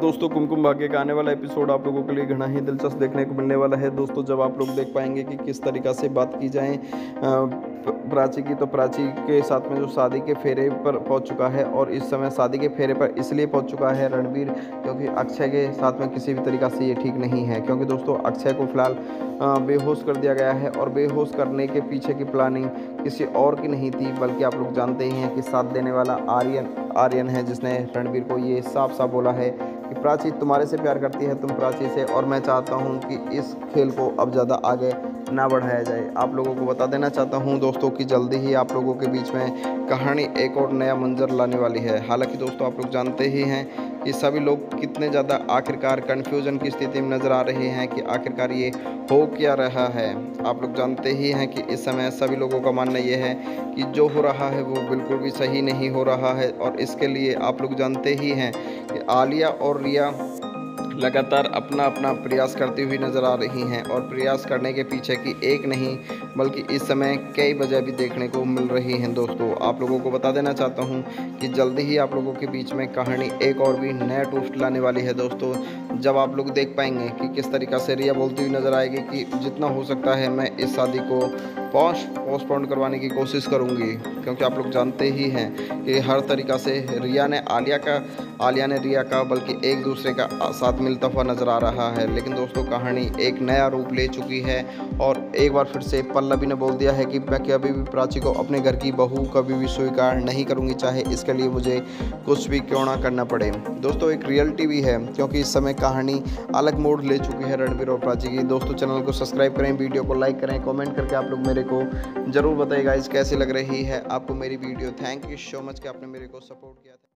दोस्तों, कुमकुम भाग्य का आने वाला एपिसोड आप लोगों के लिए घना ही दिलचस्प देखने को मिलने वाला है। दोस्तों, जब आप लोग देख पाएँगे कि किस तरीक़ा से बात की जाए प्राची की तो प्राची के साथ में जो शादी के फेरे पर पहुँच चुका है और इस समय शादी के फेरे पर इसलिए पहुँच चुका है रणबीर क्योंकि अक्षय के साथ में किसी भी तरीक़ा से ये ठीक नहीं है। क्योंकि दोस्तों, अक्षय को फ़िलहाल बेहोश कर दिया गया है और बेहोश करने के पीछे की प्लानिंग किसी और की नहीं थी, बल्कि आप लोग जानते ही हैं कि साथ देने वाला आर्यन आर्यन है जिसने रणबीर को ये साफ़ साफ़ बोला है कि प्राची तुम्हारे से प्यार करती है, तुम प्राची से। और मैं चाहता हूँ कि इस खेल को अब ज़्यादा आगे ना बढ़ाया जाए। आप लोगों को बता देना चाहता हूँ दोस्तों कि जल्दी ही आप लोगों के बीच में कहानी एक और नया मंजर लाने वाली है। हालाँकि दोस्तों आप लोग जानते ही हैं कि सभी लोग कितने ज़्यादा आखिरकार कन्फ्यूज़न की स्थिति में नज़र आ रहे हैं कि आखिरकार ये हो क्या रहा है। आप लोग जानते ही हैं कि इस समय सभी लोगों का मानना ये है कि जो हो रहा है वो बिल्कुल भी सही नहीं हो रहा है। और इसके लिए आप लोग जानते ही हैं आलिया और रिया लगातार अपना अपना प्रयास करती हुई नज़र आ रही हैं और प्रयास करने के पीछे की एक नहीं, बल्कि इस समय कई वजह भी देखने को मिल रही हैं दोस्तों। आप लोगों को बता देना चाहता हूँ कि जल्दी ही आप लोगों के बीच में कहानी एक और भी नया टूस्ट लाने वाली है दोस्तों। जब आप लोग देख पाएँगे कि किस तरीक़ा से रिया बोलती हुई नज़र आएगी कि जितना हो सकता है मैं इस शादी को पोस्ट पोस्टपोन करवाने की कोशिश करूँगी, क्योंकि आप लोग जानते ही हैं कि हर तरीक़ा से रिया ने आलिया का, आलिया ने रिया का, बल्कि एक दूसरे का साथ मिलता हुआ नज़र आ रहा है। लेकिन दोस्तों, कहानी एक नया रूप ले चुकी है और एक बार फिर से पल्लवी ने बोल दिया है कि मैं कभी भी प्राची को अपने घर की बहू कभी भी स्वीकार नहीं करूँगी, चाहे इसके लिए मुझे कुछ भी क्यों ना करना पड़े। दोस्तों, एक रियलिटी भी है, क्योंकि इस समय कहानी अलग मोड ले चुकी है रणबीर और प्राची की। दोस्तों, चैनल को सब्सक्राइब करें, वीडियो को लाइक करें, कॉमेंट करके आप लोग मेरे को ज़रूर बताइएगा इस कैसी लग रही है आपको मेरी video thank you so much कि आपने मेरे को सपोर्ट किया। था